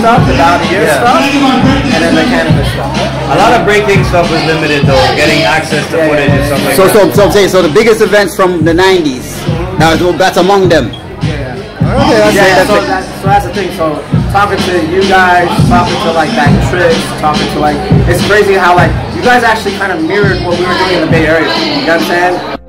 stuff, the out Yeah. stuff, and then the cannabis stuff. A lot of breaking stuff was limited though, getting access to Yeah, footage yeah, and stuff like So, that. so, so I'm saying, so the biggest events from the 90s, mm-hmm. now that's among them. Yeah. Okay, that's yeah, so, that's, so that's the thing. So talking to you guys, talking to like that Trish, talking to like, it's crazy how like you guys actually kind of mirrored what we were doing in the Bay Area. You know what I'm saying?